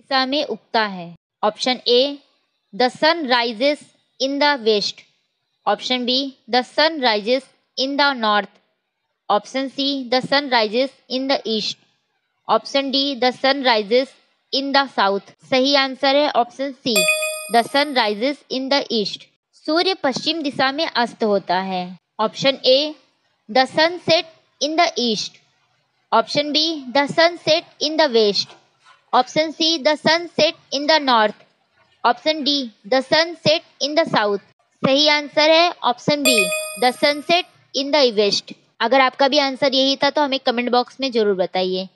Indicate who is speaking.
Speaker 1: दिशा में उगता है। Option A the sun rises in the west. Option B the sun rises in the north. Option C the sun rises in the east. Option D the sun rises in the south. सही answer है option C the sun rises in the east. सूर्य पश्चिम दिशा में अस्त होता है। Option A the sun set in the east. Option B the sun set in the west. Option C the sun set in the north option D the sun set in the south सही answer है option B the sun set in the west अगर आपका भी answer यही था तो हमें comment box में ज़रूर बताइए।